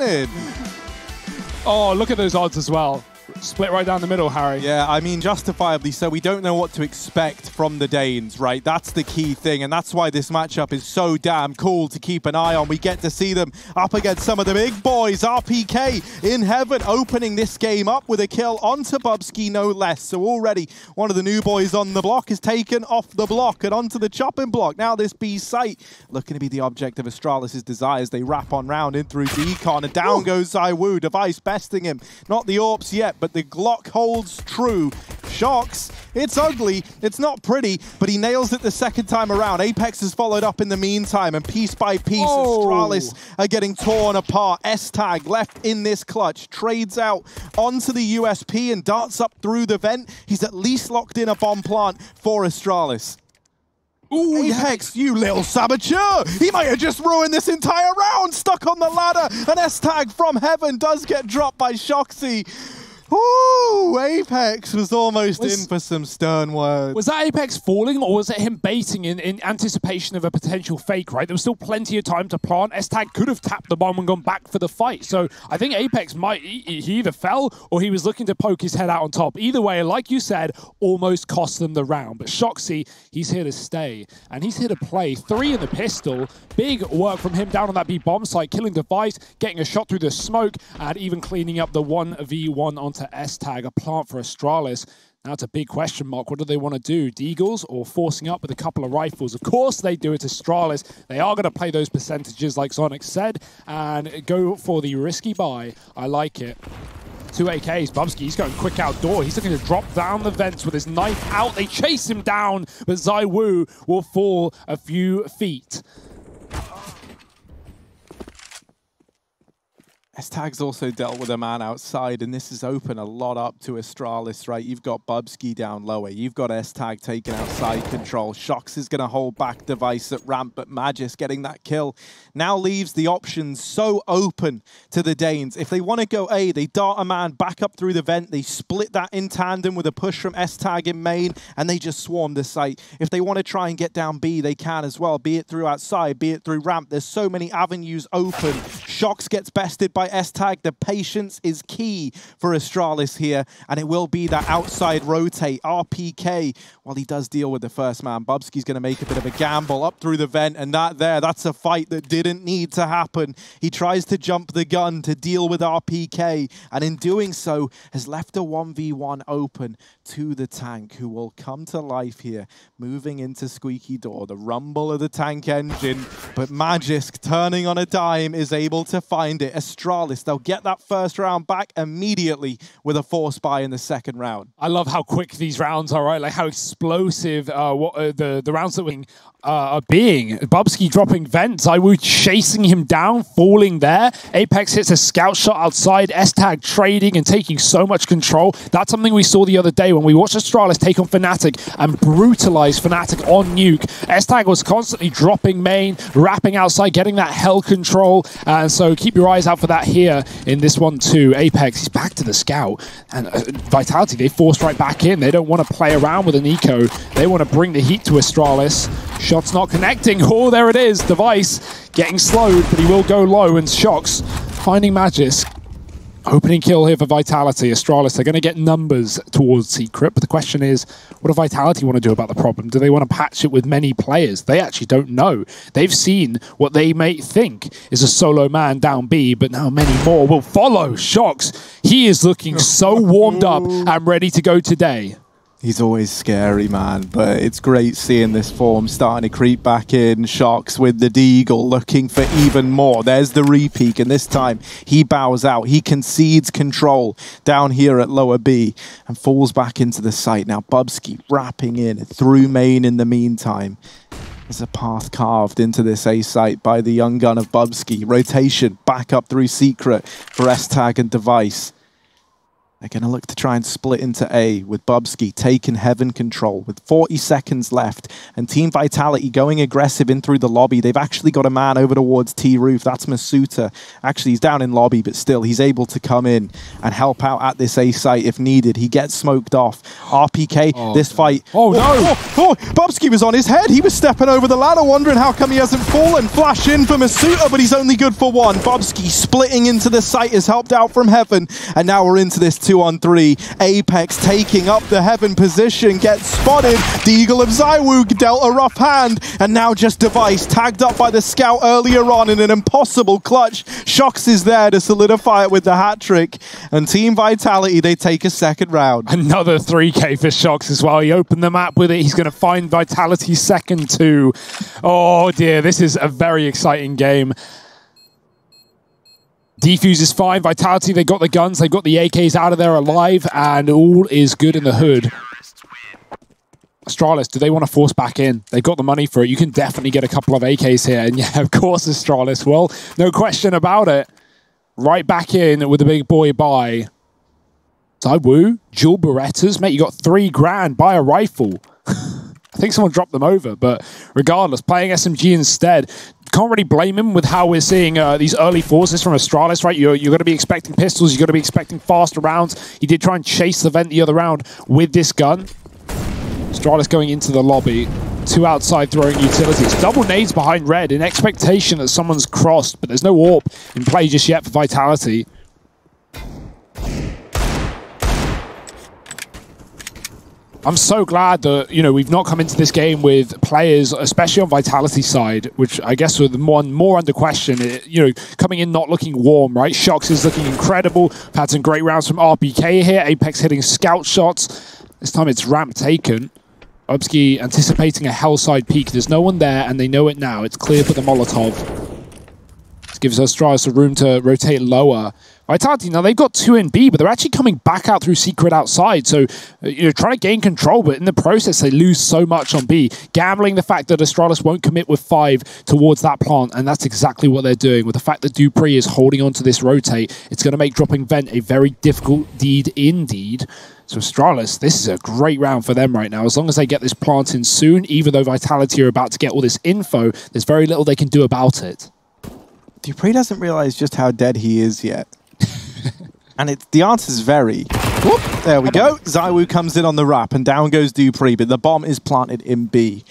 happening? Oh, look at those odds as well. Split right down the middle, Harry. Yeah, I mean, justifiably so. We don't know what to expect from the Danes, right? That's the key thing, and that's why this matchup is so damn cool to keep an eye on. We get to see them up against some of the big boys. RPK in heaven, opening this game up with a kill onto Bubzkji, no less. So already one of the new boys on the block is taken off the block and onto the chopping block. Now this B site looking to be the object of Astralis' desires. They wrap on round in through Decon, and down goes ZywOo. Device besting him. Not the Orps yet, but the Glock holds true. Shox, it's ugly, it's not pretty, but he nails it the second time around. Apex has followed up in the meantime, and piece by piece, Oh. Astralis are getting torn apart. S-Tag left in this clutch, trades out onto the USP and darts up through the vent. He's at least locked in a bomb plant for Astralis. Ooh, Apex, you little saboteur! He might have just ruined this entire round! Stuck on the ladder! An S-Tag from heaven does get dropped by Shoxy. Ooh, Apex was almost Was- in for some stern words. Was that Apex falling, or was it him baiting in, in anticipation of a potential fake, right? There was still plenty of time to plant. S-Tag could have tapped the bomb and gone back for the fight. So I think Apex might, he he either fell or he was looking to poke his head out on top. Either way, like you said, almost cost them the round. But Shoxy, he's here to stay, and he's here to play. Three in the pistol. Big work from him down on that B bomb site, killing Device, getting a shot through the smoke, and even cleaning up the 1v1 onto S-Tag, a plant for Astralis. Now it's a big question mark. What do they want to do? Deagles or forcing up with a couple of rifles? Of course they do it to Astralis. They are going to play those percentages like zonic said and go for the risky buy. I like it. Two AKs. Bubzkji, he's going quick outdoor. He's looking to drop down the vents with his knife out. They chase him down, but ZywOo will fall a few feet. S-Tag's also dealt with a man outside, and this has opened a lot up to Astralis, right? You've got Bubzkji down lower. You've got S-Tag taking outside control. Shox is going to hold back Device at ramp, but Magis getting that kill now leaves the options so open to the Danes. If they want to go A, they dart a man back up through the vent. They split that in tandem with a push from S-Tag in main, and they just swarm the site. If they want to try and get down B, they can as well, be it through outside, be it through ramp. There's so many avenues open. Shox gets bested by S-Tag. The patience is key for Astralis here, and it will be that outside rotate. RPK, while he does deal with the first man, Bubzkji's going to make a bit of a gamble up through the vent, and that there, that's a fight that didn't need to happen. He tries to jump the gun to deal with RPK, and in doing so, has left a 1v1 open to the tank, who will come to life here, moving into Squeaky Door. The rumble of the tank engine, but Magisk, turning on a dime, is able to find it. Astralis, they'll get that first round back immediately with a force buy in the second round. I love how quick these rounds are, right? Like how explosive uh, what, uh, the the rounds that we uh, are being. Bubzkji dropping vent, ZywOo chasing him down, falling there. Apex hits a scout shot outside. S-Tag trading and taking so much control. That's something we saw the other day when we watched Astralis take on Fnatic and brutalize Fnatic on Nuke. S-Tag was constantly dropping main, wrapping outside, getting that hell control. And so keep your eyes out for that here in this one too. Apex, he's back to the scout. And uh, Vitality, they forced right back in. They don't want to play around with an eco. They want to bring the heat to Astralis. Shots not connecting. Oh, there it is. Device getting slowed, but he will go low. And Shox finding Magis. Opening kill here for Vitality. Astralis, they're going to get numbers towards Secret, but the question is, what do Vitality want to do about the problem? Do they want to patch it with many players? They actually don't know. They've seen what they may think is a solo man down B, but now many more will follow. Shox, he is looking so warmed up and ready to go today. He's always scary, man, but it's great seeing this form starting to creep back in. Sharks with the Deagle looking for even more. There's the repeak, and this time he bows out. He concedes control down here at lower B and falls back into the site. Now Bubzkji wrapping in through main in the meantime. There's a path carved into this A site by the young gun of Bubzkji. Rotation back up through Secret for S-Tag and Device. They're going to look to try and split into A with Bubzkji taking heaven control with 40 seconds left and Team Vitality going aggressive in through the lobby. They've actually got a man over towards T Roof. That's Misutaaa. Actually, he's down in lobby, but still, he's able to come in and help out at this A site if needed. He gets smoked off. RPK, oh, this fight. Oh, no. Oh, oh, oh Bubzkji was on his head. He was stepping over the ladder, wondering how come he hasn't fallen. Flash in for Misutaaa, but he's only good for one. Bubzkji splitting into the site has helped out from heaven. And now we're into this two on three. Apex taking up the heaven position, gets spotted. The Eagle of ZywOo dealt a rough hand, and now just Device tagged up by the scout earlier on in an impossible clutch. Shox is there to solidify it with the hat trick, and Team Vitality, they take a second round. Another 3k for Shox as well. He opened the map with it. He's going to find Vitality second too. Oh dear, this is a very exciting game. Defuse is fine. Vitality, they got the guns, They've got the AKs out of there alive, and all is good in the hood. Astralis, do they want to force back in? They've got the money for it. You can definitely get a couple of AKs here. And yeah, of course, Astralis. Well, no question about it. Right back in with the big boy buy. ZywOo, dual Berettas. Mate, you got three grand. Buy a rifle. I think someone dropped them over, but regardless, playing SMG instead can't really blame him with how we're seeing uh, these early forces from Astralis, right? You're, you're going to be expecting pistols, you're going to be expecting faster rounds. He did try and chase the vent the other round with this gun. Astralis going into the lobby. Two outside throwing utilities. Double nades behind red in expectation that someone's crossed, but there's no AWP in play just yet for Vitality. I'm so glad that you know we've not come into this game with players, especially on Vitality side, which I guess were the one more under question. It, you know, coming in not looking warm, right? Shox is looking incredible. We've had some great rounds from RPK here. Apex hitting scout shots. This time it's ramp taken. Bubzkji anticipating a hellside peak. There's no one there, and they know it now. It's clear for the Molotov. This gives Astralis a room to rotate lower. Vitality, now they've got two in B, but they're actually coming back out through Secret outside. So, uh, you know, trying to gain control, but in the process, they lose so much on B. Gambling the fact that Astralis won't commit with five towards that plant, and that's exactly what they're doing. With the fact that dupreeh is holding on to this rotate, it's going to make dropping Vent a very difficult deed indeed. So Astralis, this is a great round for them right now. As long as they get this plant in soon, even though Vitality are about to get all this info, there's very little they can do about it. dupreeh doesn't realize just how dead he is yet. And it's the answers is very. Whoop, there we go. ZywOo comes in on the wrap, and down goes dupreeh, but the bomb is planted in B.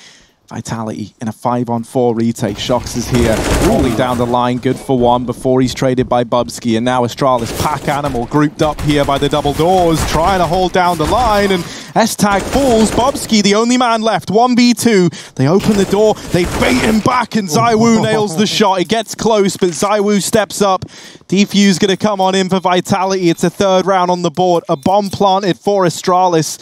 Vitality in a five-on-four retake. Shox is here, rolling down the line, good for one before he's traded by Bubzkji. And now Astralis, Pack Animal, grouped up here by the double doors, trying to hold down the line. And S-Tag falls. Bobski, the only man left, 1v2. They open the door, they bait him back, and ZywOo nails the shot. It gets close, but ZywOo steps up. Defuse going to come on in for Vitality. It's a third round on the board. A bomb planted for Astralis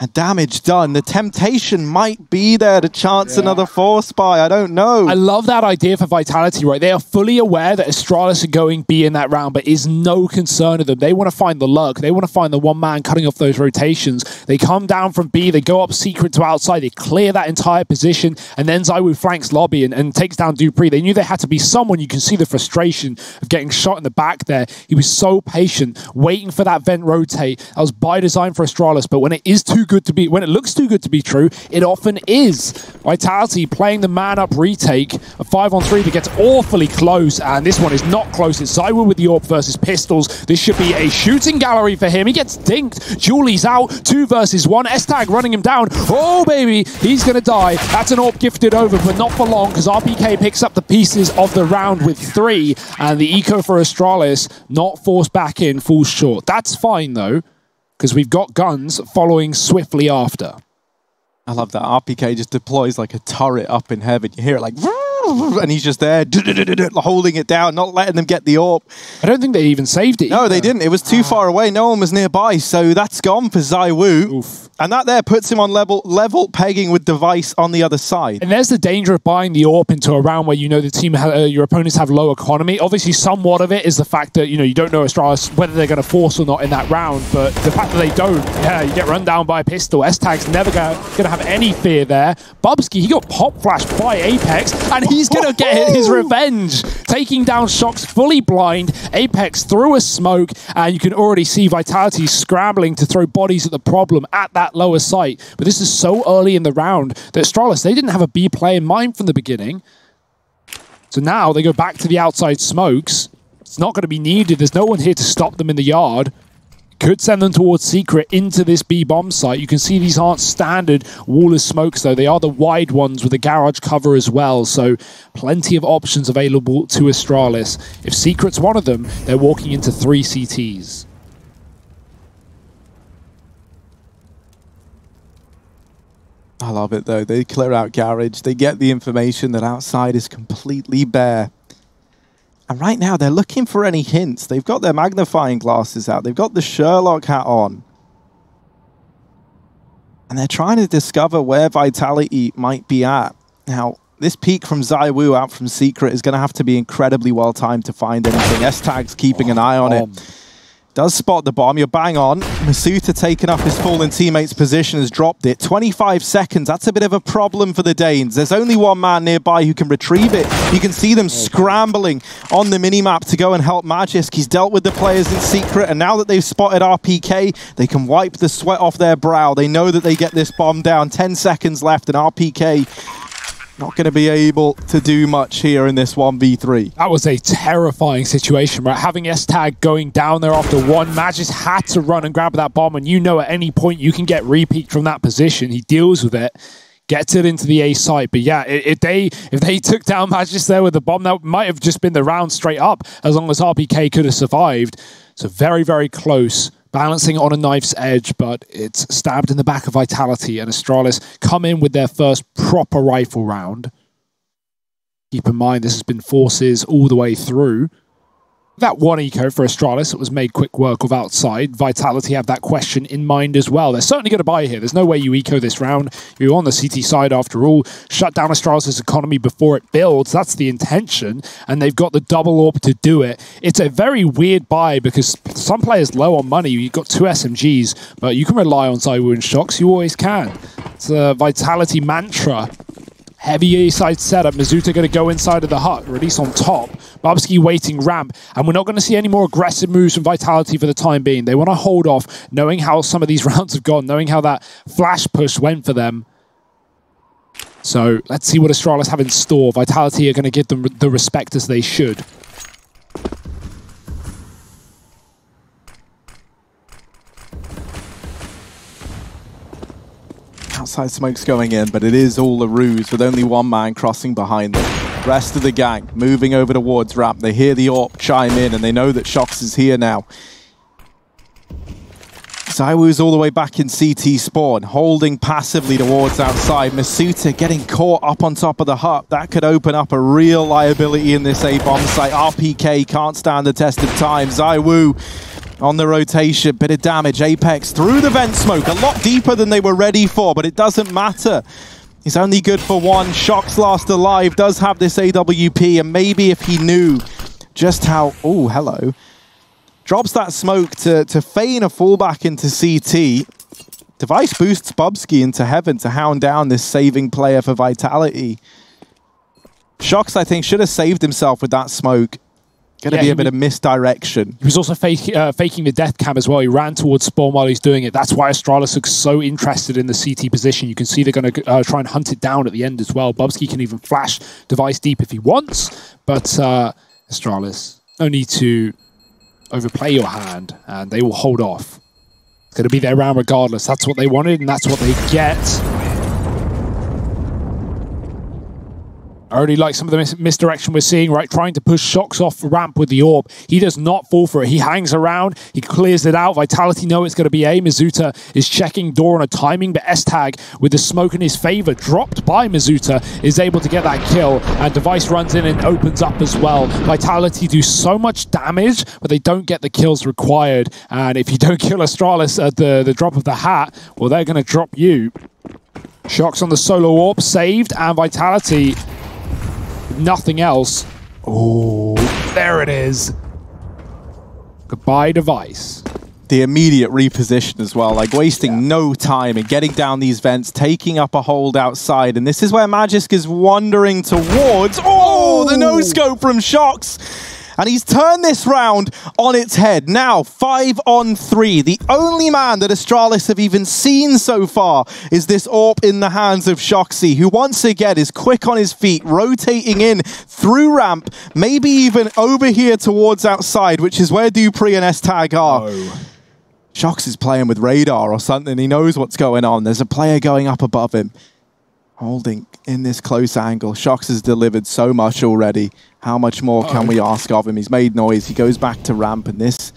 and damage done. The temptation might be there to chance yeah. another force buy. I don't know. I love that idea for Vitality, right? They are fully aware that Astralis are going B in that round, but is no concern of them. They want to find the luck. They want to find the one man cutting off those rotations. They come down from B, they go up secret to outside, they clear that entire position, and then ZywOo flanks lobby and, and takes down dupreeh. They knew they had to be someone. You can see the frustration of getting shot in the back there. He was so patient, waiting for that vent rotate. That was by design for Astralis, but when it is too good to be, when it looks too good to be true, it often is. Vitality playing the man up retake, a five on three that gets awfully close, and this one is not close. It's ZywOo with the AWP versus Pistols. This should be a shooting gallery for him. He gets dinked. Julie's out, two versus one. S-Tag running him down. Oh, baby, he's going to die. That's an AWP gifted over, but not for long, because RPK picks up the pieces of the round with three, and the eco for Astralis not forced back in, falls short. That's fine, though because we've got guns following swiftly after. I love that. RPK just deploys like a turret up in heaven. You hear it like, and he's just there holding it down, not letting them get the AWP. I don't think they even saved it. No, either. they didn't. It was too ah. far away. No one was nearby, so that's gone for ZywOo. Oof. And that there puts him on level level pegging with Device on the other side. And there's the danger of buying the AWP into a round where you know the team, uh, your opponents have low economy. Obviously, somewhat of it is the fact that you know you don't know Astralis whether they're going to force or not in that round. But the fact that they don't, yeah, you get run down by a pistol. S Tag's never going to have any fear there. Bubzkji, he got pop flashed by Apex, and he he's going to get his revenge. Taking down Shox fully blind. Apex through a smoke, and you can already see Vitality scrambling to throw bodies at the problem at that lower site. But this is so early in the round that Astralis, they didn't have a B play in mind from the beginning. So now they go back to the outside smokes. It's not going to be needed. There's no one here to stop them in the yard. Could send them towards Secret into this B bomb site. You can see these aren't standard wall of smokes, though. They are the wide ones with a garage cover as well. So plenty of options available to Astralis. If Secret's one of them, they're walking into three CTs. I love it though. They clear out garage. They get the information that outside is completely bare. And right now they're looking for any hints. They've got their magnifying glasses out. They've got the Sherlock hat on. And they're trying to discover where Vitality might be at. Now, this peek from ZywOo out from Secret is going to have to be incredibly well timed to find anything. S-Tag's keeping an eye on it. Does spot the bomb. You're bang on. Misutaaa taking up his fallen teammate's position has dropped it. 25 seconds. That's a bit of a problem for the Danes. There's only one man nearby who can retrieve it. You can see them scrambling on the minimap to go and help Magisk. He's dealt with the players in secret, and now that they've spotted RPK, they can wipe the sweat off their brow. They know that they get this bomb down. 10 seconds left, and RPK not going to be able to do much here in this 1v3. That was a terrifying situation, right? Having S-Tag going down there after one, Magis had to run and grab that bomb, and you know at any point you can get repeat from that position. He deals with it gets it into the A site. But yeah, if they if they took down Magis there with the bomb, that might have just been the round straight up as long as RPK could have survived. So very, very close balancing on a knife's edge, but it's stabbed in the back of Vitality, and Astralis come in with their first proper rifle round. Keep in mind, this has been forces all the way through that one eco for Astralis that was made quick work of outside. Vitality have that question in mind as well. They're certainly going to buy here. There's no way you eco this round. You're on the CT side after all. Shut down Astralis' economy before it builds. That's the intention. And they've got the double AWP to do it. It's a very weird buy because some players low on money. You've got two SMGs, but you can rely on ZywOo and Shox. You always can. It's a Vitality mantra Heavy A-side setup. Misutaaa going to go inside of the hut. Release on top. Bubzkji waiting ramp. And we're not going to see any more aggressive moves from Vitality for the time being. They want to hold off, knowing how some of these rounds have gone, knowing how that flash push went for them. So let's see what Astralis have in store. Vitality are going to give them the respect as they should. Outside smoke's going in, but it is all a ruse with only one man crossing behind them. Rest of the gang moving over towards ramp. They hear the AWP chime in and they know that Shox is here now. ZywOo's all the way back in CT spawn, holding passively towards outside. Misutaaa getting caught up on top of the hut. That could open up a real liability in this A-bomb site. RPK can't stand the test of time. ZywOo on the rotation. Bit of damage. Apex through the vent smoke. A lot deeper than they were ready for, but it doesn't matter. He's only good for one. Shox last alive. Does have this AWP, and maybe if he knew just how... Oh, hello. Drops that smoke to, to feign a fallback into CT. Device boosts Bubzkji into heaven to hound down this saving player for Vitality. Shox, I think, should have saved himself with that smoke. Going to yeah, be a bit of misdirection. He was also fake, uh, faking the death cam as well. He ran towards spawn while he's doing it. That's why Astralis looks so interested in the CT position. You can see they're going to uh, try and hunt it down at the end as well. Bubzkji can even flash device deep if he wants, but uh, Astralis, no need to overplay your hand, and they will hold off. It's going to be their round regardless. That's what they wanted, and that's what they get. I already like some of the mis misdirection we're seeing, right? Trying to push Shox off ramp with the orb. He does not fall for it. He hangs around. He clears it out. Vitality know it's going to be A. Misutaaa is checking door on a timing, but S-Tag, with the smoke in his favor, dropped by Misutaaa, is able to get that kill. And Device runs in and opens up as well. Vitality do so much damage, but they don't get the kills required. And if you don't kill Astralis at the, the drop of the hat, well, they're going to drop you. Shox on the solo orb, saved, and Vitality nothing else. Oh, there it is. Goodbye, device. the immediate reposition as well, like wasting yeah. no time in getting down these vents, taking up a hold outside. And this is where Magisk is wandering towards. Oh, the no scope from Shox. And he's turned this round on its head. Now, five on three. The only man that Astralis have even seen so far is this AWP in the hands of Shoxi, who once again is quick on his feet, rotating in through ramp, maybe even over here towards outside, which is where dupreeh and S-Tag are. Oh. Shox is playing with radar or something. He knows what's going on. There's a player going up above him. Holding in this close angle. Shox has delivered so much already. How much more can we ask of him? He's made noise. He goes back to ramp, and this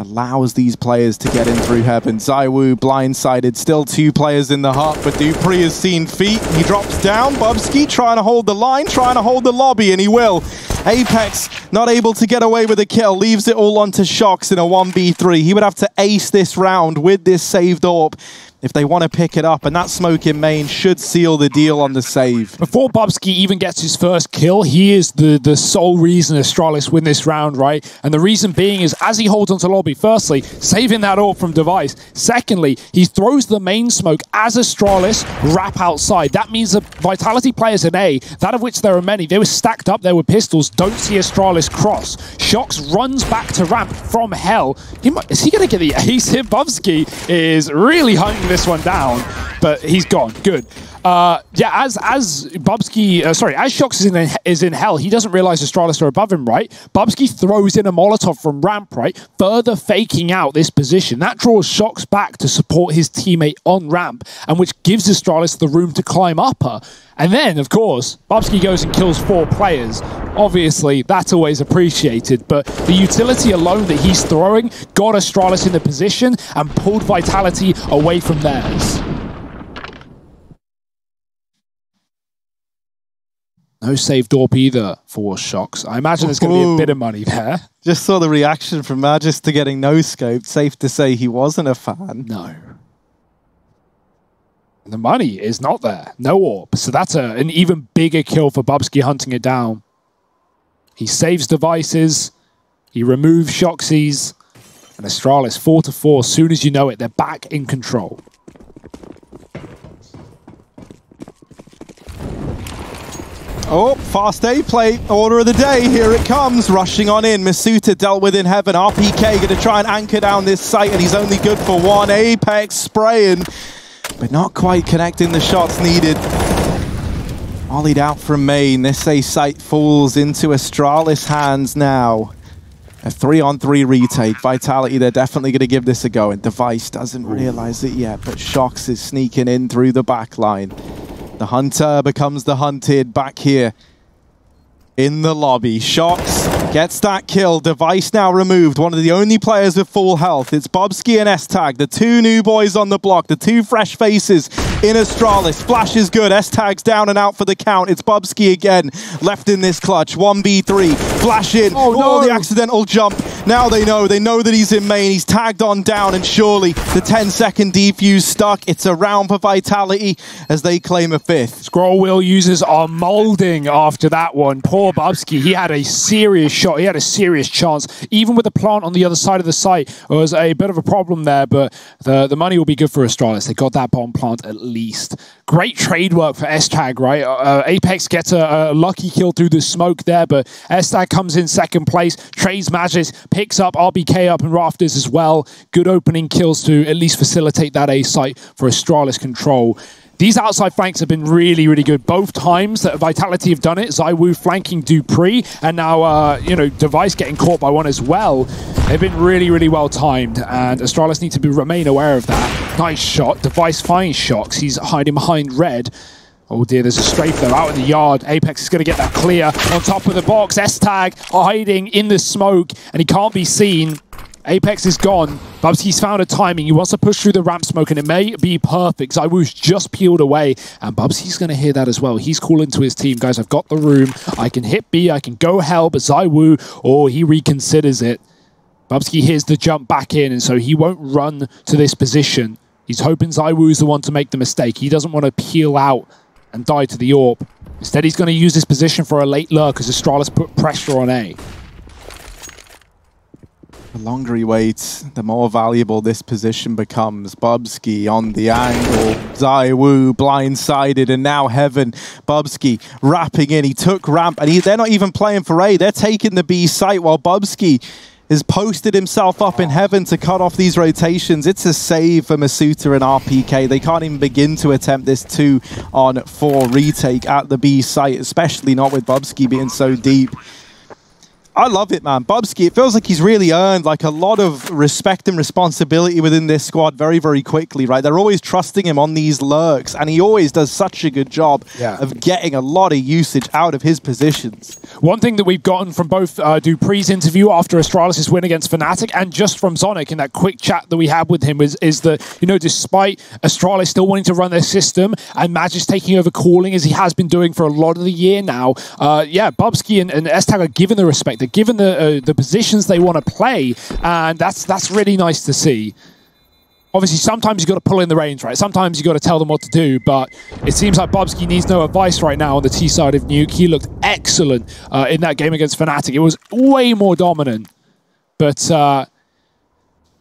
allows these players to get in through heaven. ZywOo blindsided. Still two players in the hut, but dupreeh has seen feet. He drops down. Bubzkji trying to hold the line, trying to hold the lobby, and he will. Apex not able to get away with a kill. Leaves it all onto Shox in a 1v3. He would have to ace this round with this saved AWP if they want to pick it up, and that smoke in main should seal the deal on the save. Before Bobski even gets his first kill, he is the, the sole reason Astralis win this round, right? And the reason being is as he holds onto lobby, firstly, saving that AWP from Device. Secondly, he throws the main smoke as Astralis wrap outside. That means the Vitality players in A, that of which there are many, they were stacked up there with pistols, don't see Astralis cross. Shox runs back to ramp from hell. He might, is he going to get the ace here? Bobski is really hunting this one down, but he's gone. Good. Uh, yeah, as as Bubzkji, uh, sorry, as Shox is in is in hell, he doesn't realize Astralis are above him, right? Bubzkji throws in a Molotov from ramp, right, further faking out this position. That draws Shox back to support his teammate on ramp, and which gives Astralis the room to climb up her. And then, of course, Bubzkji goes and kills four players. Obviously, that's always appreciated, but the utility alone that he's throwing got Astralis in the position and pulled Vitality away from theirs. No saved AWP either for Shox. I imagine there's going to be a bit of money there. Just saw the reaction from Magis to getting no scoped. Safe to say he wasn't a fan. No. The money is not there. No AWP. So that's a, an even bigger kill for Bubzkji hunting it down. He saves devices. He removes Shoxies. And Astralis 4 to 4. As soon as you know it, they're back in control. Oh, fast A play, order of the day, here it comes, rushing on in. Misutaaa dealt with in heaven, RPK going to try and anchor down this site, and he's only good for one. Apex spraying, but not quite connecting the shots needed. Ollied out from main, this A site falls into Astralis hands now. A three-on-three 3 retake. Vitality, they're definitely going to give this a go, and Device doesn't realize it yet, but Shox is sneaking in through the back line. The hunter becomes the hunted back here in the lobby. Shox gets that kill. Device now removed. One of the only players with full health. It's Bobski and S-Tag, the two new boys on the block, the two fresh faces in Astralis. Flash is good. S-Tag's down and out for the count. It's Bobski again, left in this clutch. 1v3. Flash in. Oh, no. Oh, the accidental jump. Now they know. They know that he's in main. He's tagged on down, and surely the 10-second defuse stuck. It's a round for Vitality as they claim a fifth. Scroll wheel users are molding after that one. Poor Bubzkji. He had a serious shot. He had a serious chance. Even with the plant on the other side of the site, it was a bit of a problem there, but the, the money will be good for Astralis. They got that bomb plant at least. Great trade work for S-Tag, right? Uh, uh, Apex gets a, a, lucky kill through the smoke there, but S-Tag comes in second place. Trades Magis, picks up RPK up in Rafters as well. Good opening kills to at least facilitate that A site for Astralis control. These outside flanks have been really, really good. Both times that Vitality have done it, ZywOo flanking dupreeh, and now, uh, you know, Device getting caught by one as well. They've been really, really well timed, and Astralis need to be, remain aware of that. Nice shot. Device finds Shox. He's hiding behind red. Oh dear, there's a strafe though out in the yard. Apex is going to get that clear on top of the box. S-Tag hiding in the smoke, and he can't be seen. Apex is gone. Bubzkji's found a timing. He wants to push through the ramp smoke, and it may be perfect. ZywOo's just peeled away, and Bubzkji's going to hear that as well. He's calling to his team, guys, I've got the room. I can hit B, I can go hell, but ZywOo, oh, he reconsiders it. Bubzkji hears the jump back in, and so he won't run to this position. He's hoping ZywOo's the one to make the mistake. He doesn't want to peel out and die to the AWP. Instead, he's going to use this position for a late lurk as Astralis put pressure on A. The longer he waits, the more valuable this position becomes. Bubzkji on the angle. ZywOo blindsided, and now Heaven. Bubzkji wrapping in. He took ramp, and he, they're not even playing for A. They're taking the B site while Bubzkji has posted himself up in heaven to cut off these rotations. It's a save for Misutaaa and RPK. They can't even begin to attempt this two on four retake at the B site, especially not with Bubzkji being so deep. I love it, man. Bobski, it feels like he's really earned like a lot of respect and responsibility within this squad very, very quickly, right? They're always trusting him on these lurks, and he always does such a good job yeah. of getting a lot of usage out of his positions. One thing that we've gotten from both uh, dupreeh's interview after Astralis' win against Fnatic and just from zonic in that quick chat that we had with him is, is that, you know, despite Astralis still wanting to run their system and Magisk taking over calling as he has been doing for a lot of the year now, uh, yeah, Bobski and, and S-Tag are given the respect they're given the uh, the positions they want to play, and that's that's really nice to see. Obviously, sometimes you've got to pull in the reins, right? Sometimes you've got to tell them what to do, but it seems like Bobski needs no advice right now on the T side of Nuke. He looked excellent uh, in that game against Fnatic. It was way more dominant. But, uh,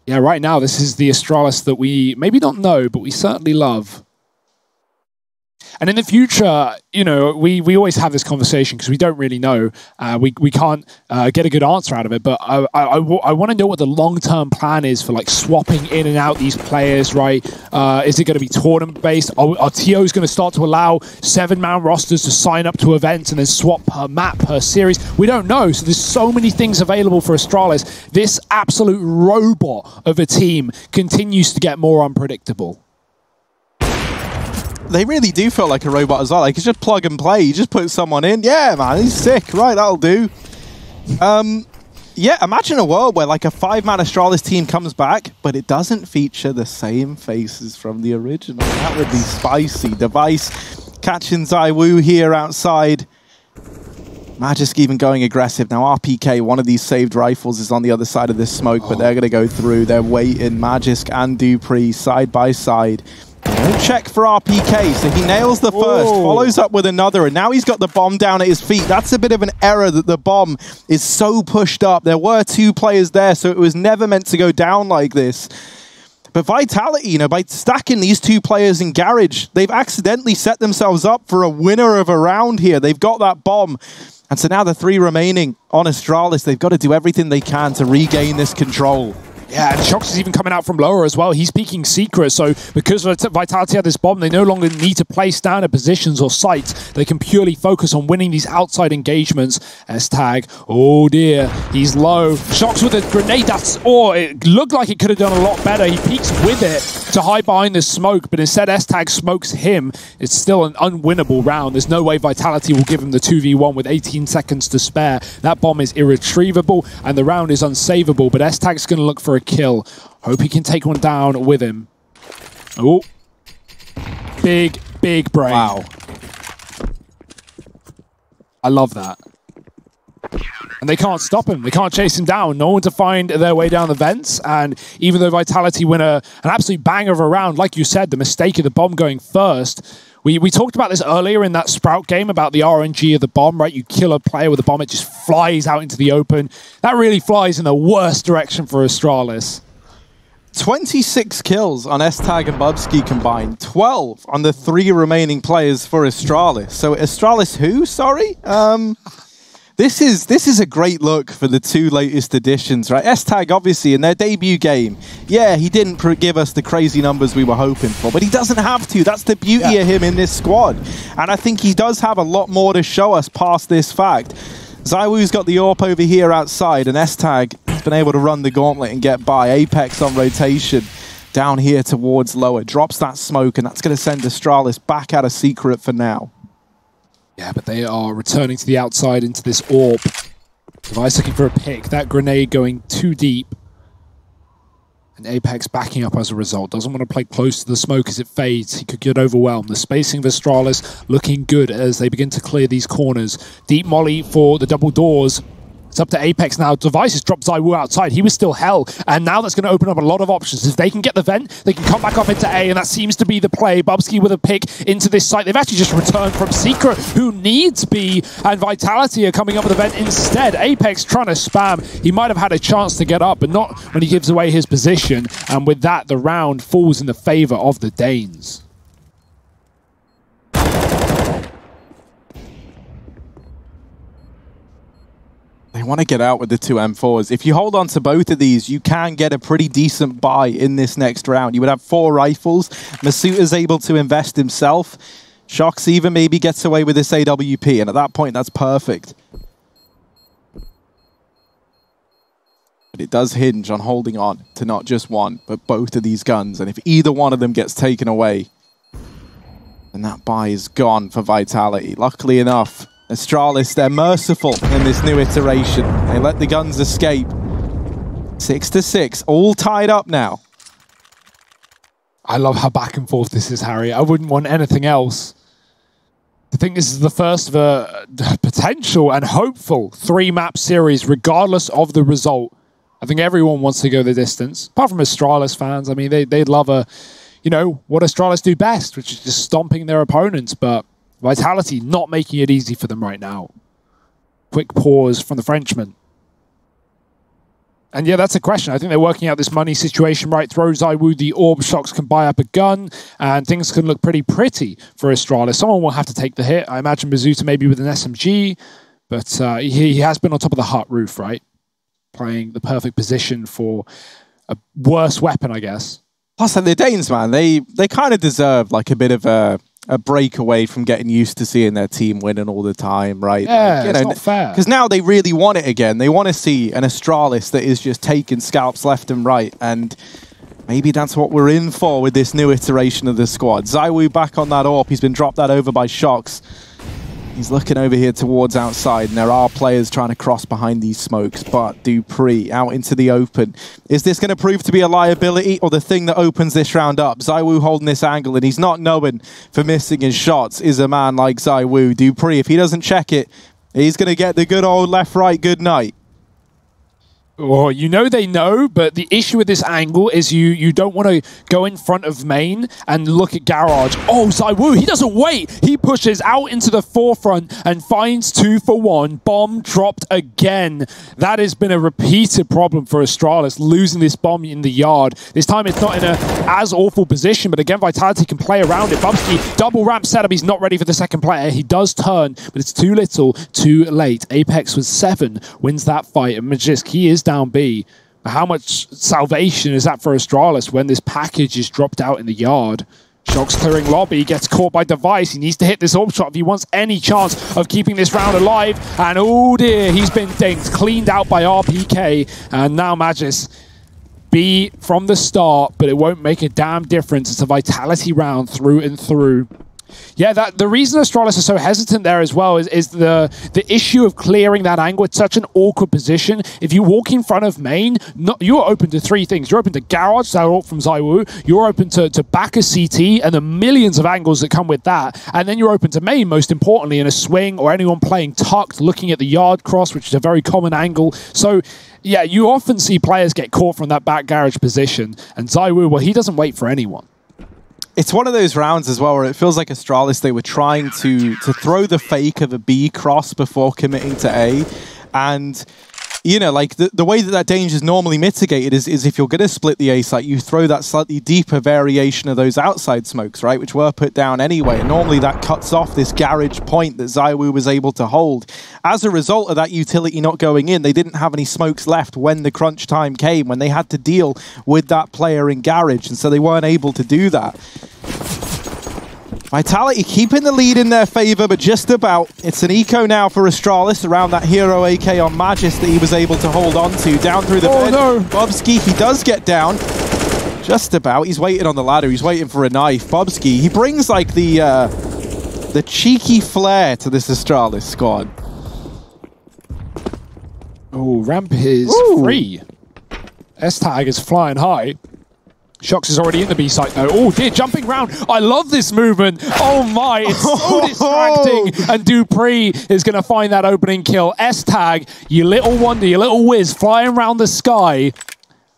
yeah, right now, this is the Astralis that we maybe don't know, but we certainly love. And in the future, you know, we, we always have this conversation because we don't really know. Uh, we, we can't uh, get a good answer out of it. But I, I, I, I want to know what the long term plan is for like swapping in and out these players, right? Uh, is it going to be tournament based? Are, are TOs going to start to allow seven man rosters to sign up to events and then swap per map, per series? We don't know. So there's so many things available for Astralis. This absolute robot of a team continues to get more unpredictable they really do feel like a robot as well. Like, it's just plug and play. You just put someone in. Yeah, man, he's sick. Right, that'll do. Um, yeah, imagine a world where like a five-man Astralis team comes back, but it doesn't feature the same faces from the original. That would be spicy. Device catching ZywOo here outside. Magisk even going aggressive. Now RPK, one of these saved rifles is on the other side of this smoke, but they're going to go through. They're waiting. Magisk and dupreeh side by side. Check for RPK, so he nails the first, Whoa. follows up with another, and now he's got the bomb down at his feet. That's a bit of an error that the bomb is so pushed up. There were two players there, so it was never meant to go down like this. But Vitality, you know, by stacking these two players in Garage, they've accidentally set themselves up for a winner of a round here. They've got that bomb. And so now the three remaining on Astralis, they've got to do everything they can to regain this control. Yeah, and Shox is even coming out from lower as well. He's peeking Secret, so because Vitality had this bomb, they no longer need to place down positions or sites. They can purely focus on winning these outside engagements. S-Tag, oh dear, he's low. Shox with a grenade, that's, oh, it looked like it could have done a lot better. He peeks with it to hide behind the smoke, but instead S-Tag smokes him. It's still an unwinnable round. There's no way Vitality will give him the 2v1 with 18 seconds to spare. That bomb is irretrievable, and the round is unsavable, but S-Tag's going to look for a kill. Hope he can take one down with him. Oh. Big, big brain. Wow. I love that. And they can't stop him. They can't chase him down. No one to find their way down the vents. And even though Vitality win a, an absolute banger of a round, like you said, the mistake of the bomb going first, we, we talked about this earlier in that Sprout game about the RNG of the bomb, right? You kill a player with a bomb, it just flies out into the open. That really flies in the worst direction for Astralis. 26 kills on S-Tag and Bubzkji combined. 12 on the three remaining players for Astralis. So Astralis who, sorry? Um, this is this is a great look for the two latest additions, right? S-Tag, obviously, in their debut game, yeah, he didn't give us the crazy numbers we were hoping for, but he doesn't have to. That's the beauty yeah. of him in this squad. And I think he does have a lot more to show us past this fact. ZywOo's got the AWP over here outside, and S-Tag has been able to run the gauntlet and get by. Apex on rotation down here towards lower. Drops that smoke, and that's going to send Astralis back out of secret for now. Yeah, but they are returning to the outside into this orb. Device looking for a pick. That grenade going too deep. And Apex backing up as a result. Doesn't want to play close to the smoke as it fades. He could get overwhelmed. The spacing of Astralis looking good as they begin to clear these corners. Deep molly for the double doors. It's up to Apex now. Devices dropped ZywOo outside. He was still hell. And now that's going to open up a lot of options. If they can get the vent, they can come back up into A, and that seems to be the play. Bubzkji with a pick into this site. They've actually just returned from Secret, who needs B, and Vitality are coming up with the vent instead. Apex trying to spam. He might have had a chance to get up, but not when he gives away his position. And with that, the round falls in the favor of the Danes. They want to get out with the two M4s. If you hold on to both of these, you can get a pretty decent buy in this next round. You would have four rifles. Misutaaa's able to invest himself. Shox even maybe gets away with this AWP, and at that point, that's perfect. But it does hinge on holding on to not just one, but both of these guns. And if either one of them gets taken away, then that buy is gone for Vitality. Luckily enough, Astralis, they're merciful in this new iteration. They let the guns escape. Six to six, all tied up now. I love how back and forth this is, Harry. I wouldn't want anything else. I think this is the first of a potential and hopeful three-map series, regardless of the result. I think everyone wants to go the distance, apart from Astralis fans. I mean, they, they'd love a, you know, what Astralis do best, which is just stomping their opponents, but Vitality not making it easy for them right now. Quick pause from the Frenchman. And yeah, that's a question. I think they're working out this money situation right. Throw ZywOo the orb Shox can buy up a gun, and things can look pretty pretty for Astralis. Someone will have to take the hit. I imagine Misutaaa maybe with an SMG, but uh, he, he has been on top of the hut roof, right? Playing the perfect position for a worse weapon, I guess. Plus, like the Danes, man, they they kind of deserve like a bit of a a break away from getting used to seeing their team winning all the time, right? Yeah, like, it's know, not fair. Because now they really want it again. They want to see an Astralis that is just taking scalps left and right, and maybe that's what we're in for with this new iteration of the squad. ZywOo back on that AWP. He's been dropped that over by Shox. He's looking over here towards outside, and there are players trying to cross behind these smokes, but dupreeh out into the open. Is this going to prove to be a liability or the thing that opens this round up? ZywOo holding this angle, and he's not knowing for missing his shots is a man like ZywOo. dupreeh, if he doesn't check it, he's going to get the good old left-right good night. Well, you know they know, but the issue with this angle is you you don't want to go in front of main and look at Garage. Oh, ZywOo, he doesn't wait. He pushes out into the forefront and finds two for one. Bomb dropped again. That has been a repeated problem for Astralis, losing this bomb in the yard. This time it's not in a as awful position, but again, Vitality can play around it. Bubzkji, double ramp setup. He's not ready for the second player. He does turn, but it's too little, too late. Apex with seven wins that fight, and Magisk, he is down B. How much salvation is that for Astralis when this package is dropped out in the yard? Shox clearing lobby, gets caught by Device. He needs to hit this orb shot if he wants any chance of keeping this round alive. And oh dear, he's been dinked, cleaned out by RPK. And now Magis B from the start, but it won't make a damn difference. It's a vitality round through and through. Yeah, that the reason Astralis is so hesitant there as well is, is the the issue of clearing that angle. It's such an awkward position. If you walk in front of main, not, you're open to three things. You're open to garage, that ult from ZywOo. You're open to, to back a CT and the millions of angles that come with that. And then you're open to main, most importantly, in a swing or anyone playing tucked, looking at the yard cross, which is a very common angle. So yeah, you often see players get caught from that back garage position. And ZywOo, well, he doesn't wait for anyone it's one of those rounds as well where it feels like Astralis, they were trying to to throw the fake of a B cross before committing to A. And you know, like the, the way that that danger is normally mitigated is, is if you're going to split the A site, you throw that slightly deeper variation of those outside smokes, right, which were put down anyway. And normally that cuts off this garage point that ZywOo was able to hold. As a result of that utility not going in, they didn't have any smokes left when the crunch time came, when they had to deal with that player in garage. And so they weren't able to do that. Vitality keeping the lead in their favor, but just about. It's an eco now for Astralis around that hero AK on Magis that he was able to hold on to. Down through the oh, bed. no. Bubzkji, he does get down. Just about. He's waiting on the ladder. He's waiting for a knife. Bobski, he brings like the uh, the cheeky flair to this Astralis squad. Oh, ramp is Ooh. free. S-Tag is flying high. Shox is already in the B site though. Oh dear, jumping round. I love this movement. Oh my, it's so distracting. And dupreeh is going to find that opening kill. S-Tag, you little wonder, you little whiz, flying around the sky.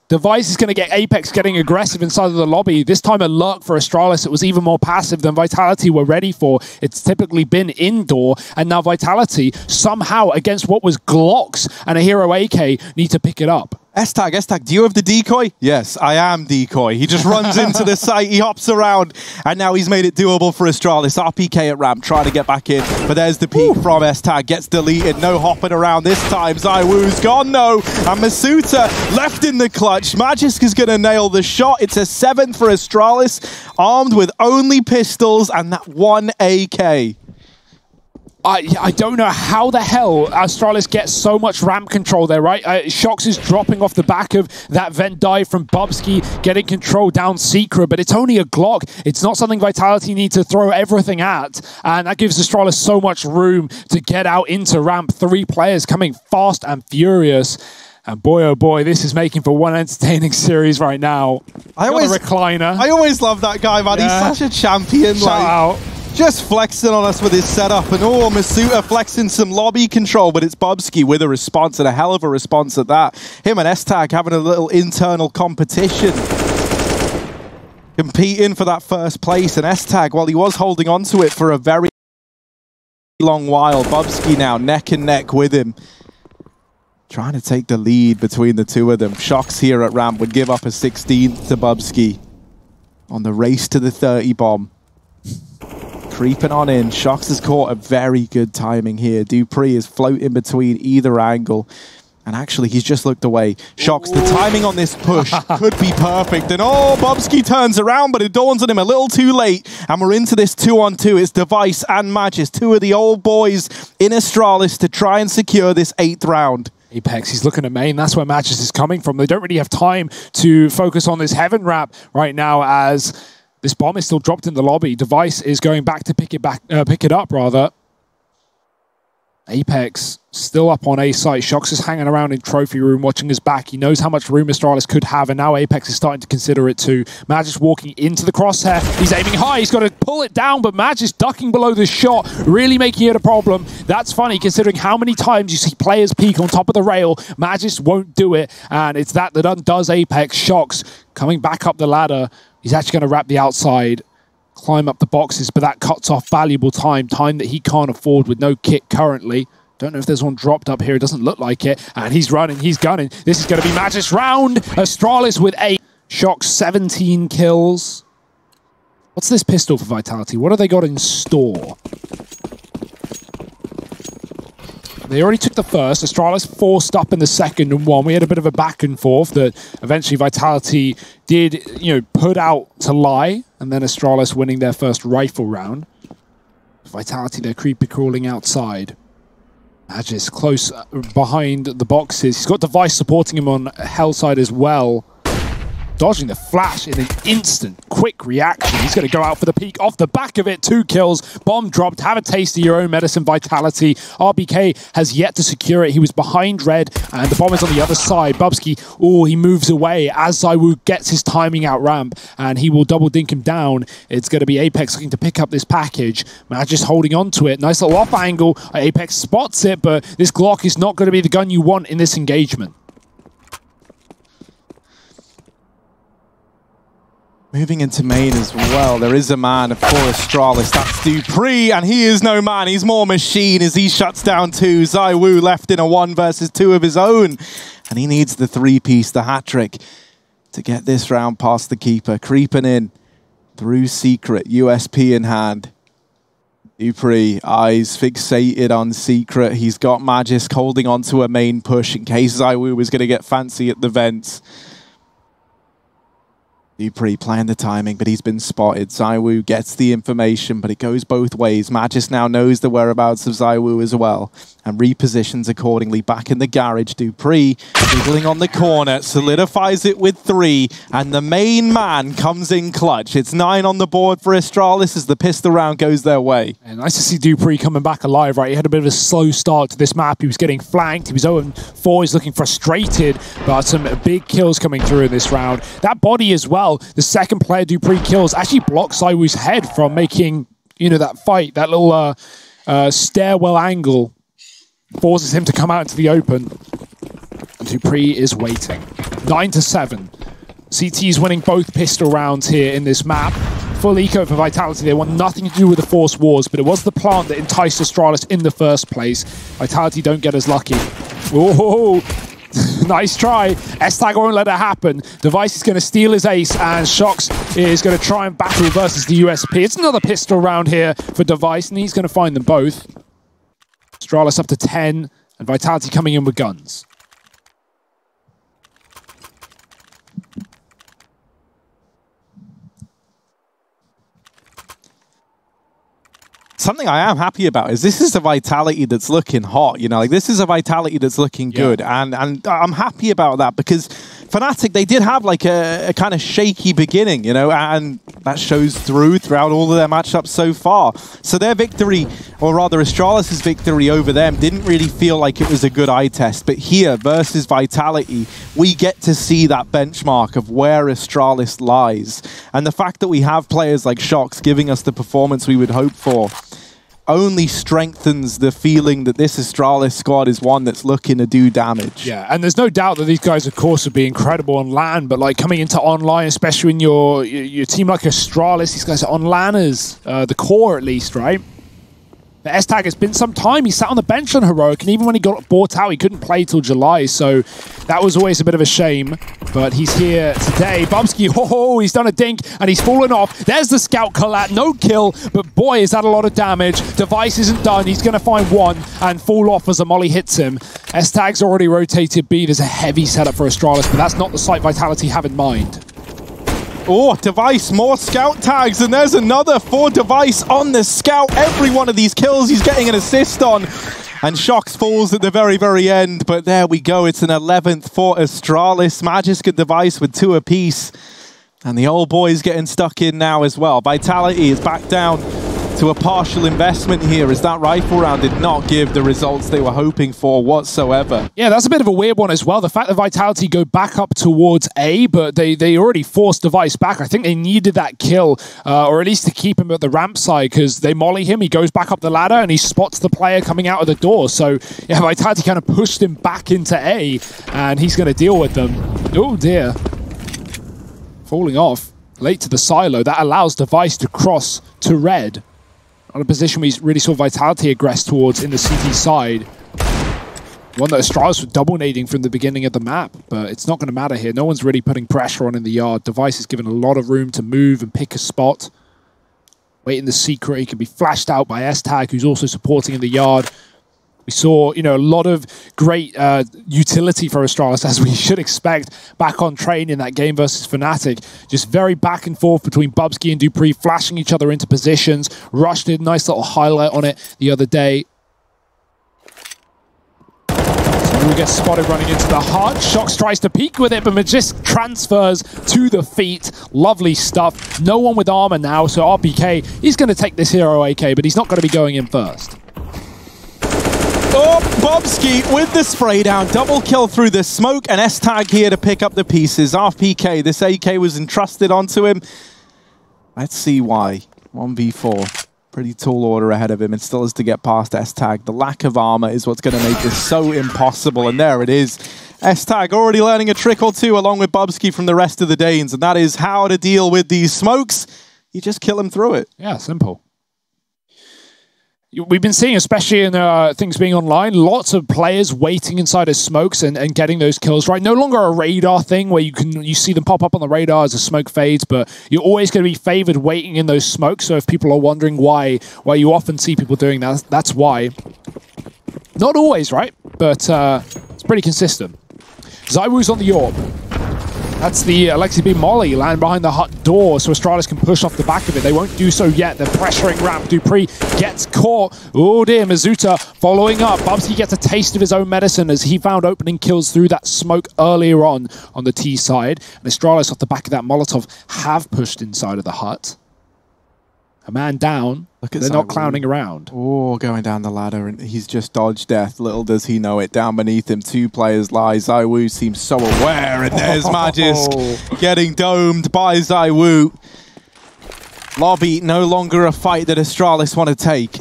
Device is going to get Apex getting aggressive inside of the lobby. This time a Lurk for Astralis. It was even more passive than Vitality were ready for. It's typically been indoor, and now Vitality, somehow against what was Glocks and a Hero AK, need to pick it up. S-Tag, S-Tag, do you have the decoy? Yes, I am decoy. He just runs into the site, he hops around, and now he's made it doable for Astralis. RPK at ramp, trying to get back in, but there's the peek Ooh. from S-Tag, gets deleted, no hopping around this time. ZywOo's gone, no, and Misutaaa left in the clutch. Magisk is going to nail the shot. It's a seventh for Astralis, armed with only pistols and that one AK. I, I don't know how the hell Astralis gets so much ramp control there, right? Uh, Shox is dropping off the back of that vent dive from Bubzkji, getting control down Secret, but it's only a Glock. It's not something Vitality need to throw everything at, and that gives Astralis so much room to get out into ramp. Three players coming fast and furious. And boy, oh boy, this is making for one entertaining series right now. I always recliner. I always love that guy, man. Yeah. He's such a champion. Shout like, out just flexing on us with his setup. And oh, Misutaaa flexing some lobby control, but it's Bubzkji with a response and a hell of a response at that. Him and S-Tag having a little internal competition. Competing for that first place. And S-Tag, while he was holding on to it for a very long while, Bubzkji now neck and neck with him. Trying to take the lead between the two of them. Shox here at ramp would give up a 16th to Bubzkji on the race to the 30 bomb creeping on in. Shox has caught a very good timing here. dupreeh is floating between either angle. And actually, he's just looked away. Shox, the timing on this push could be perfect. And oh, Bubzkji turns around, but it dawns on him a little too late. And we're into this two-on-two. 2 It's Device and Magisk, two of the old boys in Astralis to try and secure this eighth round. Apex, he's looking at main. That's where Magisk is coming from. They don't really have time to focus on this Heaven wrap right now as this bomb is still dropped in the lobby. Device is going back to pick it back, uh, pick it up rather. Apex still up on A site. Shox is hanging around in trophy room watching his back. He knows how much room Astralis could have, and now Apex is starting to consider it too. Magisk walking into the crosshair. He's aiming high. He's got to pull it down, but Magisk ducking below the shot, really making it a problem. That's funny considering how many times you see players peek on top of the rail. Magisk won't do it, and it's that that undoes Apex. Shox coming back up the ladder. He's actually going to wrap the outside, climb up the boxes, but that cuts off valuable time, time that he can't afford with no kit currently. Don't know if there's one dropped up here. It doesn't look like it. And he's running. He's gunning. This is going to be Magisk round. Astralis with eight. Shox 17 kills. What's this pistol for Vitality? What have they got in store? They already took the first. Astralis forced up in the second and won. We had a bit of a back and forth that eventually Vitality did, you know, put out to lie, and then Astralis winning their first rifle round. Vitality, they're creepy crawling outside. Magisk close uh, behind the boxes. He's got Device supporting him on Hellside as well dodging the flash in an instant, quick reaction. He's going to go out for the peak off the back of it. Two kills, bomb dropped. Have a taste of your own medicine vitality. RPK has yet to secure it. He was behind red, and the bomb is on the other side. Bubzkji, oh, he moves away as ZywOo gets his timing out ramp, and he will double dink him down. It's going to be Apex looking to pick up this package. just holding on to it. Nice little off angle. Apex spots it, but this Glock is not going to be the gun you want in this engagement. Moving into main as well, there is a man for Astralis, that's dupreeh, and he is no man, he's more machine as he shuts down two. ZywOo left in a one versus two of his own, and he needs the three-piece, the hat-trick, to get this round past the keeper. Creeping in through Secret, USP in hand. dupreeh, eyes fixated on Secret. He's got Magisk holding onto a main push in case ZywOo was going to get fancy at the vents dupreeh playing the timing, but he's been spotted. ZywOo gets the information, but it goes both ways. Magisk now knows the whereabouts of ZywOo as well and repositions accordingly. Back in the garage, dupreeh wiggling on the corner, solidifies it with three, and the main man comes in clutch. It's nine on the board for Astralis as the pistol round goes their way. And nice to see dupreeh coming back alive, right? He had a bit of a slow start to this map. He was getting flanked. He was 0-4. He's looking frustrated, but some big kills coming through in this round. That body as well well. The second player dupreeh kills actually blocks ZywOo's head from making, you know, that fight, that little uh, uh, stairwell angle forces him to come out into the open. And dupreeh is waiting. 9 to 7. CT is winning both pistol rounds here in this map. Full eco for Vitality. They want nothing to do with the Force Wars, but it was the plant that enticed Astralis in the first place. Vitality don't get as lucky. Oh, nice try. S-Tag won't let it happen. Device is going to steal his ace, and Shox is going to try and battle versus the USP. It's another pistol round here for Device, and he's going to find them both. Astralis up to 10, and Vitality coming in with guns. Something I am happy about is this is a vitality that's looking hot. You know, like this is a vitality that's looking yeah. good, and and I'm happy about that because Fnatic they did have like a, a, kind of shaky beginning, you know, and that shows through throughout all of their matchups so far. So their victory, or rather Astralis' victory over them, didn't really feel like it was a good eye test. But here versus Vitality, we get to see that benchmark of where Astralis lies, and the fact that we have players like Shox giving us the performance we would hope for only strengthens the feeling that this Astralis squad is one that's looking to do damage. Yeah, and there's no doubt that these guys, of course, would be incredible on land, but like coming into online, especially when your your team like Astralis, these guys are on LANers, uh, the core at least, right? But S-Tag has been some time. He sat on the bench on Heroic, and even when he got bought out, he couldn't play till July, so that was always a bit of a shame. But he's here today. Bubzkji, oh, he's done a dink, and he's fallen off. There's the scout collat, no kill, but boy, is that a lot of damage. Device isn't done. He's going to find one and fall off as a molly hits him. S-Tag's already rotated B. There's a heavy setup for Astralis, but that's not the site Vitality have in mind. Oh, Device, more scout tags, and there's another for Device on the scout. Every one of these kills he's getting an assist on. And Shox falls at the very, very end. But there we go. It's an 11th for Astralis. Magisk and Device with two apiece. And the old boy's getting stuck in now as well. Vitality is back down to a partial investment here as that rifle round did not give the results they were hoping for whatsoever. Yeah, that's a bit of a weird one as well. The fact that Vitality go back up towards A, but they, they already forced Device back. I think they needed that kill, uh, or at least to keep him at the ramp side, because they molly him, he goes back up the ladder, and he spots the player coming out of the door. So, yeah, Vitality kind of pushed him back into A, and he's going to deal with them. Oh, dear. Falling off late to the silo. That allows Device to cross to red on a position we really saw Vitality aggress towards in the CT side. One that Astralis was dominating from the beginning of the map, but it's not going to matter here. No one's really putting pressure on in the yard. Device is given a lot of room to move and pick a spot. Wait in the secret. He can be flashed out by S-Tag, who's also supporting in the yard. We saw, you know, a lot of great uh, utility for Astralis, as we should expect, back on train in that game versus Fnatic. Just very back and forth between Bubzkji and dupreeh, flashing each other into positions. Rush did a nice little highlight on it the other day. We get spotted running into the heart. Shox tries to peek with it, but Magisk transfers to the feet. Lovely stuff. No one with armor now, so RPK, he's going to take this hero AK, but he's not going to be going in first. Oh, Bubzkji with the spray down. Double kill through the smoke and S-Tag here to pick up the pieces. RPK, this AK was entrusted onto him. Let's see why. 1v4. Pretty tall order ahead of him and still has to get past S-Tag. The lack of armor is what's going to make this so impossible. And there it is. S-Tag already learning a trick or two along with Bubzkji from the rest of the Danes. And that is how to deal with these smokes. You just kill him through it. Yeah, simple we've been seeing, especially in uh, things being online, lots of players waiting inside of smokes and, and getting those kills right. No longer a radar thing where you can you see them pop up on the radar as the smoke fades, but you're always going to be favored waiting in those smokes. So if people are wondering why why you often see people doing that, that's why. Not always, right? But uh, it's pretty consistent. ZywOo's on the AWP. That's the uh, Alexi B Molly land behind the hut door so Astralis can push off the back of it. They won't do so yet. They're pressuring Ramp. dupreeh gets caught. Oh dear, Misutaaa following up. Bubzkji gets a taste of his own medicine as he found opening kills through that smoke earlier on on the T side. And Astralis off the back of that Molotov have pushed inside of the hut. A man down. Look at They're not clowning around. Oh, going down the ladder, and he's just dodged death. Little does he know it. Down beneath him, two players lie. ZywOo seems so aware, and there's Magisk oh. getting domed by ZywOo. Lobby, no longer a fight that Astralis want to take.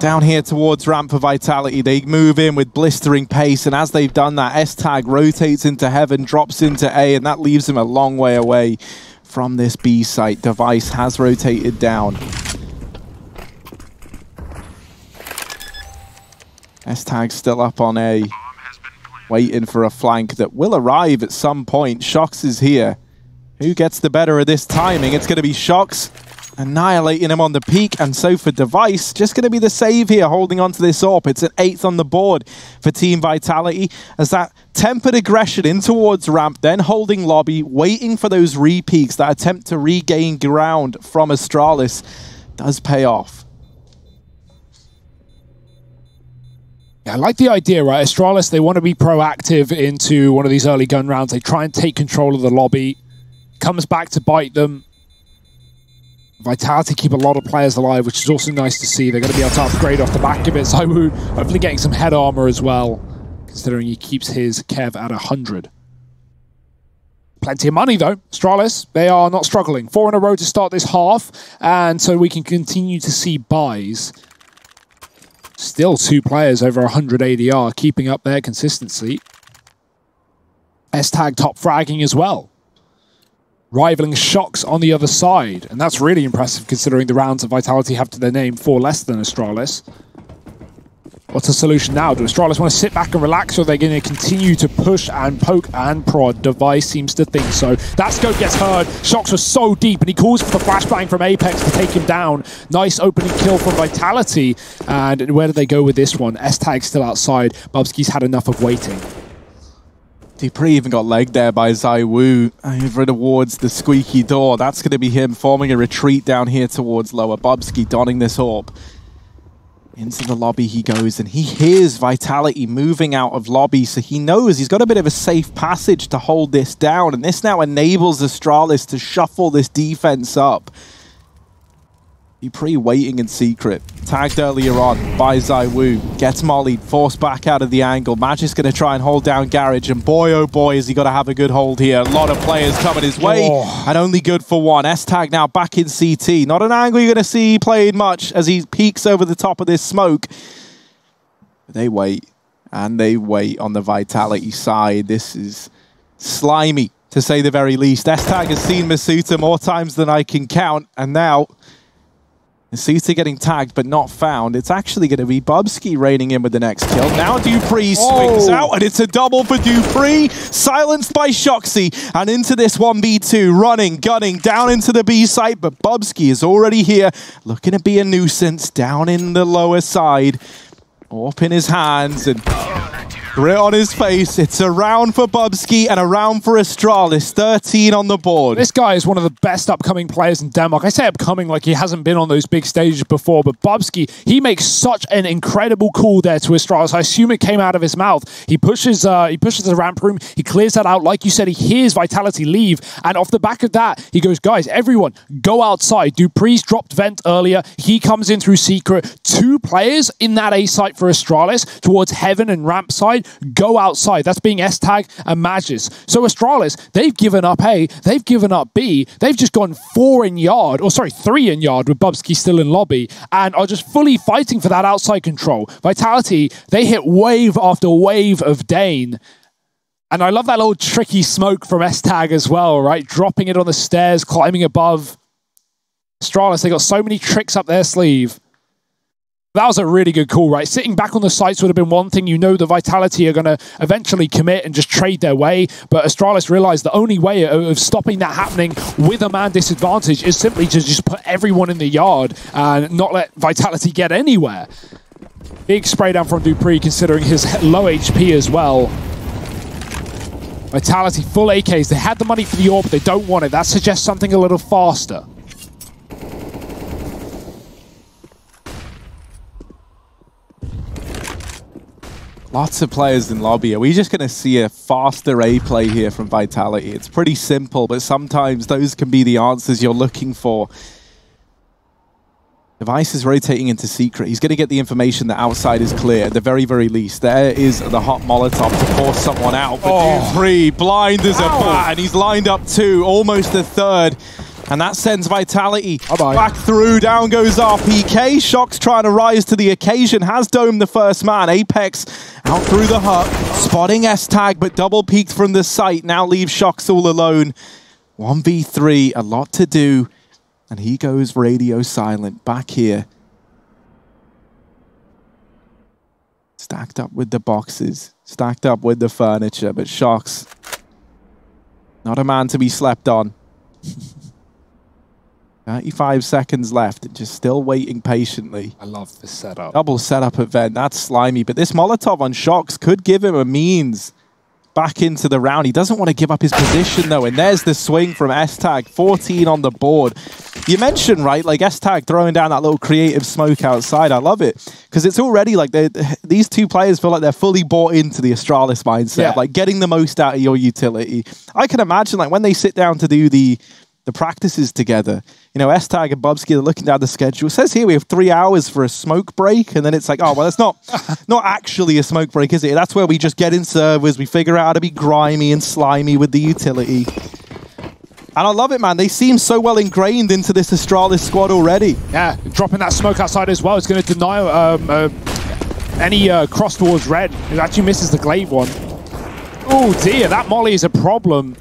Down here towards ramp for Vitality, they move in with blistering pace, and as they've done that, S-Tag rotates into Heaven, drops into A, and that leaves him a long way away from this B site. Device has rotated down. S-Tag still up on A, waiting for a flank that will arrive at some point. Shox is here. Who gets the better of this timing? It's going to be Shox annihilating him on the peak, and so for Device, just going to be the save here, holding on to this AWP. It's an eighth on the board for Team Vitality, as that tempered aggression in towards ramp, then holding lobby, waiting for those re-peaks, that attempt to regain ground from Astralis does pay off. I like the idea, right? Astralis, they want to be proactive into one of these early gun rounds. They try and take control of the lobby. Comes back to bite them. Vitality keep a lot of players alive, which is also nice to see. They're going to be able to upgrade off the back of it. Zywoo hopefully getting some head armor as well, considering he keeps his Kev at 100. Plenty of money, though. Astralis, they are not struggling. Four in a row to start this half, and so we can continue to see buys. Still two players over 100 ADR, keeping up their consistency. S-Tag top fragging as well. Rivaling Shox on the other side. And that's really impressive considering the rounds that Vitality have to their name for less than Astralis. What's the solution now? Do Astralis want to sit back and relax, or are they going to continue to push and poke and prod? Device seems to think so. That scope gets heard. Shox was so deep, and he calls for the flashbang from Apex to take him down. Nice opening kill from Vitality. And where do they go with this one? S-Tag's still outside. Bubzkji's had enough of waiting. dupreeh even got legged there by Zywoo uh, over towards the squeaky door. That's going to be him forming a retreat down here towards lower. Bubzkji donning this AWP. Into the lobby he goes, and he hears Vitality moving out of lobby, so he knows he's got a bit of a safe passage to hold this down, and this now enables Astralis to shuffle this defense up. Dupree waiting in secret, tagged earlier on by Zywoo, gets mollied, forced back out of the angle. Magisk's going to try and hold down Garage, and boy oh boy is he got to have a good hold here. A lot of players coming his way, Oh. and only good for one. S-Tag now back in CT. Not an angle you're going to see played much as he peeks over the top of this smoke. They wait, and they wait on the Vitality side. This is slimy, to say the very least. S-Tag has seen Misutaaa more times than I can count, and now Masuta getting tagged but not found. It's actually going to be Bubzkji reigning in with the next kill. Now dupreeh oh. swings Oh. out, and it's a double for dupreeh. Silenced by Shoxy, and into this 1v2, running, gunning, down into the B site, but Bubzkji is already here, looking to be a nuisance down in the lower side. Up in his hands, and grit on his face. It's a round for Bubzkji and a round for Astralis. 13 on the board. This guy is one of the best upcoming players in Denmark. I say upcoming like he hasn't been on those big stages before, but Bubzkji, he makes such an incredible call there to Astralis. I assume it came out of his mouth. He pushes uh, he pushes the ramp room, he clears that out. Like you said, he hears Vitality leave, and off the back of that, he goes, guys, everyone, go outside. dupreeh's dropped vent earlier. He comes in through secret. Two players in that A site for Astralis towards Heaven and ramp side. Go outside. That's being S-Tag and Magisk. So Astralis, they've given up A, they've given up B, they've just gone four in yard, or sorry, three in yard with Bubzkji still in lobby, and are just fully fighting for that outside control. Vitality, they hit wave after wave of Dane. And I love that little tricky smoke from S-Tag as well, right? Dropping it on the stairs, climbing above. Astralis, they got so many tricks up their sleeve. That was a really good call, right? Sitting back on the sites would have been one thing. You know the Vitality are going to eventually commit and just trade their way. But Astralis realized the only way of, stopping that happening with a man disadvantage is simply to just put everyone in the yard and not let Vitality get anywhere. Big spray down from dupreeh considering his low HP as well. Vitality, full AKs. They had the money for the AWP, but they don't want it. That suggests something a little faster. Lots of players in lobby. Are we just going to see a faster A play here from Vitality? It's pretty simple, but sometimes those can be the answers you're looking for. Device is rotating into secret. He's going to get the information that outside is clear at the very, very least. There is the hot Molotov to force someone out. But Oh. three, blind as a bat, and he's lined up two, almost a third. And that sends Vitality Bye-bye. back through. Down goes RPK. Shox's trying to rise to the occasion. Has domed the first man. Apex out through the hut. Spotting S-Tag, but double peeked from the site. Now leaves Shox all alone. 1v3, a lot to do. And he goes radio silent back here. Stacked up with the boxes, stacked up with the furniture, but Shox, not a man to be slept on. 35 seconds left, just still waiting patiently. I love this setup. Double setup event, that's slimy, but this Molotov on Shox could give him a means back into the round. He doesn't want to give up his position though, and there's the swing from S-Tag, 14 on the board. You mentioned, right, like S-Tag throwing down that little creative smoke outside. I love it, because it's already like these two players feel like they're fully bought into the Astralis mindset, Yeah. like getting the most out of your utility. I can imagine like when they sit down to do the the practices together. You know, S-Tag and Bubzkji are looking down the schedule. It says here we have three hours for a smoke break, and then it's like, oh well, that's not not actually a smoke break, is it? That's where we just get in servers, we figure out how to be grimy and slimy with the utility. And I love it, man. They seem so well ingrained into this Astralis squad already. Yeah, dropping that smoke outside as well. It's going to deny um, uh, any uh, cross towards red. It actually misses the glaive one. Oh dear, that molly is a problem.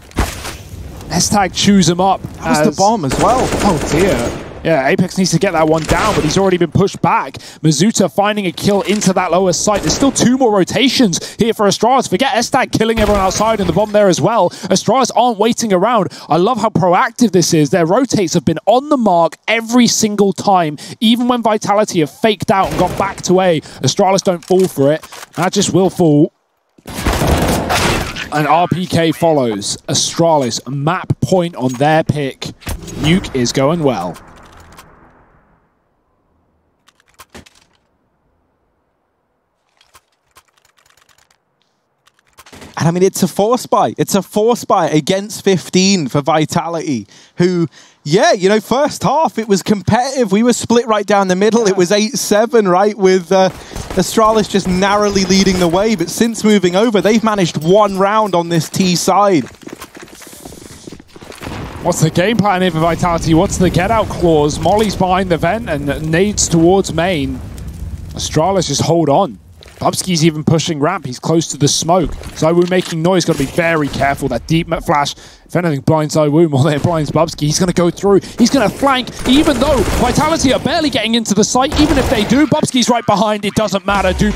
S-Tag chews him up. That was the bomb as well. Oh dear. Yeah, Apex needs to get that one down, but he's already been pushed back. Misutaaa finding a kill into that lower site. There's still two more rotations here for Astralis. Forget Estag killing everyone outside and the bomb there as well. Astralis aren't waiting around. I love how proactive this is. Their rotates have been on the mark every single time. Even when Vitality have faked out and got back to A, Astralis don't fall for it. That just will fall. And RPK follows. Astralis, map point on their pick. Nuke is going well. And I mean, it's a force buy. It's a force buy against 15 for Vitality, who, yeah, you know, first half it was competitive. We were split right down the middle. It was 8-7, right, with uh, Astralis just narrowly leading the way. But since moving over, they've managed one round on this T side. What's the game plan here for Vitality? What's the get out clause? Molly's behind the vent and nades towards main. Astralis just hold on. Bubzkji's even pushing ramp. He's close to the smoke. Zywoo making noise. Got to be very careful. That deep flash, if anything, blinds Zywoo more than it blinds Bubzkji. He's going to go through. He's going to flank, even though Vitality are barely getting into the site. Even if they do, Bubzkji's right behind. It doesn't matter. Do